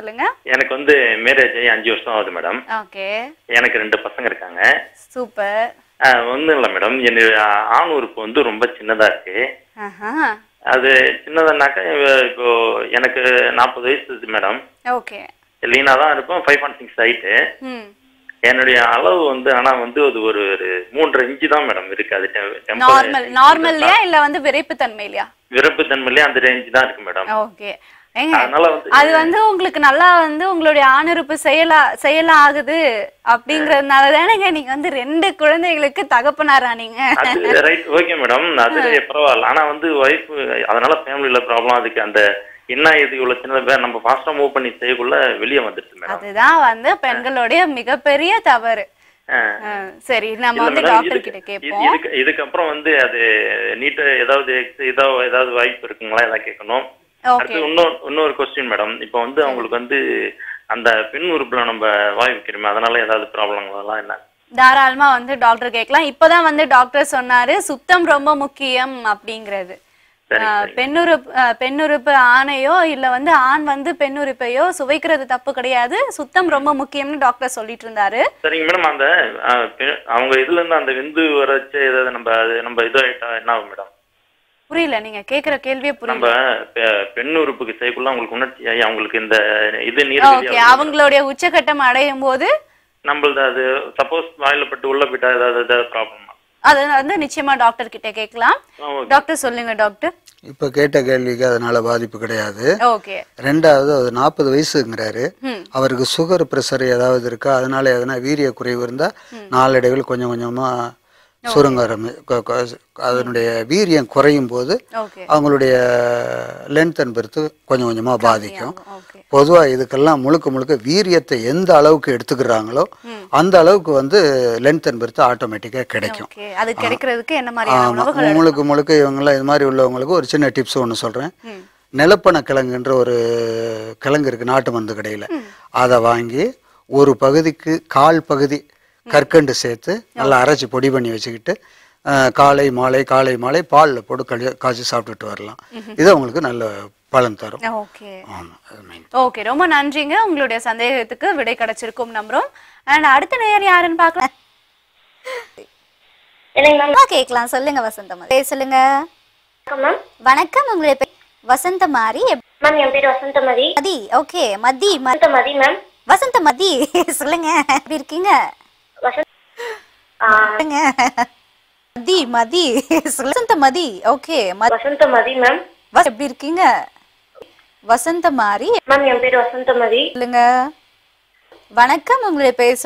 சொல்லுங்க. எனக்கு வந்து மேரேஜ் ஆகி அஞ்சு வருஷம் ஆகுது மேடம் ஓகே எனக்கு ரெண்டு பசங்க இருக்காங்க. சூப்பர் ஒன்றும் இல்லை மேடம் என்னுடைய ஆண் உறுப்பு வந்து ரொம்ப சின்னதாக இருக்கு. அது சின்னதுனாக்கா இப்போ எனக்கு நாற்பது வயசு மேடம் ஓகே லீனாக தான் இருப்போம் ஃபைவ் பாயிண்ட் சிக்ஸ் ஹைட்டு என்னுடைய அளவு வந்து ஆனால் வந்து அது ஒரு ஒரு மூன்றரை இன்ச்சு தான் மேடம் இருக்கு. அது நார்மல் நார்மல்லையா இல்ல வந்து விரைப்பு தன்மையிலையா விரப்பு தன்மையிலே அந்த ரேஞ்சு தான் இருக்கு மேடம் ஓகே அது வந்து உங்களுக்கு நல்லா வந்து உங்களுடைய ஆணுறுப்பு செயலா செயலா ஆகுது அப்படிங்கறதுனால தானேங்க நீங்க வந்து ரெண்டு குழந்தைகளுக்கு தகப்பனாரா நீங்க? ரைட் ஓகே மேடம் அது பரவாயில்ல. ஆனா வந்து ஒய்ஃப் அதனால ஃபேமிலியில ப்ராப்ளம் அதுக்கு அந்த என்ன இது இவ்வளவு சின்னதா நம்ம ஃபாஸ்டா மூவ் பண்ணி செய்யக்குள்ள வெளியே வந்துடுது மேடம் அதுதான் வந்து பெண்களுடைய மிகப்பெரிய தவறு. சரி நம்ம வந்து டாக்டர் கிட்ட கேட்போம். இதுக்கு இதுக்கப்புறம் வந்து அது நீட் ஏதாவது இதோ ஏதாவது வாய்ப்பு இருக்குங்களா? ஏதாவது கேட்கணும். அடுத்து இன்னொரு இன்னொரு கொஸ்டின் மேடம் இப்போ வந்து அவங்களுக்கு வந்து அந்த பெண் உறுப்புல நம்ம வாய் வைக்கிறோமே அதனால ஏதாவது ப்ராப்ளங்களெல்லாம் என்ன தாராளமா வந்து டாக்டர் கேட்கலாம். இப்பதான் வந்து டாக்டர் சொன்னாரு சுத்தம் ரொம்ப முக்கியம் அப்படிங்கிறது. பெண்ணுறுப்பு பெண்ணுறுப்பு ஆணையோ இல்ல வந்து ஆண் வந்து பெண்ணுறுப்பையோ சுவைக்கிறது தப்பு கிடையாது. சுத்தம் ரொம்ப முக்கியம்னு டாக்டர் சொல்லிட்டு இருந்தாரு. சரிங்க மேடம் அந்த அவங்க இதுல இருந்து அந்த விந்து வரச்சு ஏதாவது நம்ம நம்ம இதாயிட்டா என்ன ஆகும் மேடம் புரியல நீங்க கேக்குற கேள்வியே நம்ம புரியல பெ- பெண் உறுப்புக்கு செய்யக்குள்ள அவங்களுக்கு உணர்ச்சி ஆகி அவங்களுக்கு இந்த இது நீர் ஓகே. வெளியாகுது. அவங்களுடைய உச்சகட்டம் அடையும் போது நம்மளது அது சப்போஸ் வாயில பட்டு உள்ள போயிட்டா ஏதாவது ஏதாவது ப்ராப்ளம் அது வந்து நிச்சயமா டாக்டர் கிட்ட கேட்கலாம். டாக்டர் சொல்லுங்க டாக்டர் இப்போ கேட்ட கேள்விக்கு அதனால பாதிப்பு கிடையாது. ஓகே. ரெண்டாவது அது நாற்பது வயசுங்கிறாரு. அவருக்கு சுகர் ப்ரெஷர் ஏதாவது இருக்கா? அதனால எதனா வீரிய குறைவு இருந்தால் நாளடைவில் கொஞ்சம் கொஞ்சமாக சுருங்க அதனுடைய வீரியம் குறையும் போது அவங்களுடைய லென்த் அண்ட் பெருத்து கொஞ்சம் கொஞ்சமாக பாதிக்கும். பொதுவாக இதுக்கெல்லாம் முழுக்க முழுக்க வீரியத்தை எந்த அளவுக்கு எடுத்துக்கிறாங்களோ அந்த அளவுக்கு வந்து லென்த் அண்ட் பெருத்து ஆட்டோமேட்டிக்காக கிடைக்கும். ஓகே. அது கிடைக்கிறதுக்கு என்ன மாதிரியான ஆமாம் உணவுகள் முழுக்க முழுக்க இவங்கெல்லாம் இது மாதிரி உள்ளவங்களுக்கு ஒரு சின்ன டிப்ஸ் ஒன்று சொல்கிறேன் ம். நிலப்பன கிழங்குன்ற ஒரு கிழங்கு இருக்குது நாட்டு மருந்து கடையில். அதை வாங்கி ஒரு பகுதிக்கு கால் பகுதி கற்கண்டு சேர்த்து நல்லா அரைச்சி பொடி பண்ணி வச்சுக்கிட்டு காலை மாலை காலை மாலை பாலில் போட்டு கழி காய்ச்சி சாப்பிட்டுட்டு வரலாம். இது அவங்களுக்கு நல்ல பலன் தரும். ஓகே. ரொம்ப நன்றிங்க. உங்களுடைய சந்தேகத்துக்கு விடை கிடைச்சிருக்கும் நம்புறோம். அண்ட் அடுத்த நேயர் யாருன்னு பார்க்கலாம். கேட்கலாம். சொல்லுங்க வசந்தம். பேர் சொல்லுங்க. வணக்கம் உங்களுடைய பேர் வசந்த மாரி மேம் என் பேர் வசந்தமதி மதி. Okay Mathi Vasanthamathi ma'am. வசந்த மதி சொல்லுங்க. எப்படி இருக்கீங்க? சொல்லுங்க மதி மதி. வசந்த மதி. ஓகே வசந்தமதி மேம் எப்படி இருக்கீங்க? வசந்த மாரி. மேம் என் பேர் வசந்தமதி சொல்லுங்க. வணக்கம் உங்களுடைய பேர்